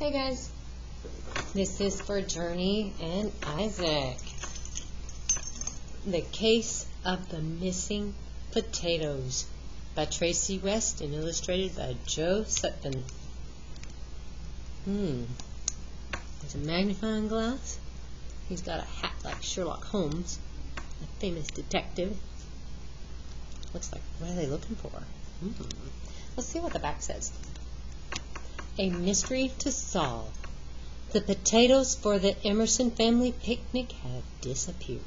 Hey guys, this is for Journey and Isaac. The Case of the Missing Potatoes by Tracy West and illustrated by Joe Sutton. Hmm. There's a magnifying glass. He's got a hat like Sherlock Holmes, a famous detective. Looks like, what are they looking for? Hmm. Let's see what the back says. A mystery to solve. The potatoes for the Emerson family picnic have disappeared.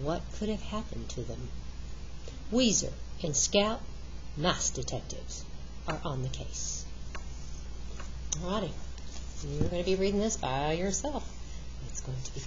What could have happened to them? Weezer and Scout, mass detectives, are on the case. Alrighty. You're going to be reading this by yourself. It's going to be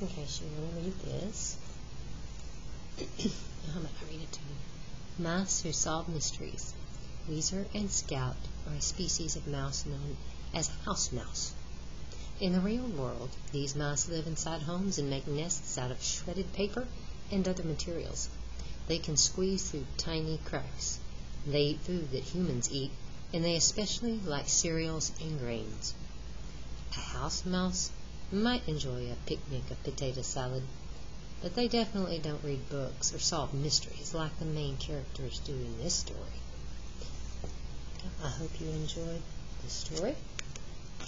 in case you want to read this. How about I read it to you? Mice who solve mysteries. Weezer and Scout are a species of mouse known as house mouse. In the real world, these mice live inside homes and make nests out of shredded paper and other materials. They can squeeze through tiny cracks. They eat food that humans eat, and they especially like cereals and grains. A house mouse might enjoy a picnic of potato salad, but they definitely don't read books or solve mysteries like the main characters do in this story. I hope you enjoyed the story,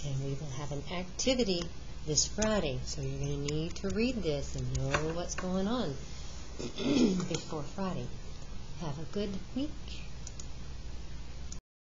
and we will have an activity this Friday, so you're going to need to read this and know what's going on before Friday. Have a good week.